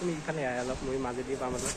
তুমি এখানে আয় অলপ মই মাজেদি পাম অলপ